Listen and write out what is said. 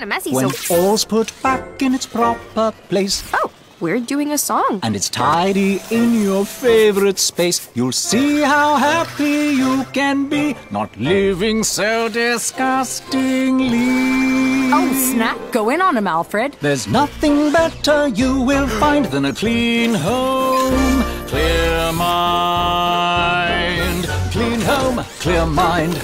kind of messy, When so. all's put back in its proper place Oh, we're doing a song. and it's tidy in your favorite space, you'll see how happy you can be not living so disgustingly. Oh, snap. Go in on him, Alfred. There's nothing better you will find than a clean home, clear mind. Clean home, clear mind.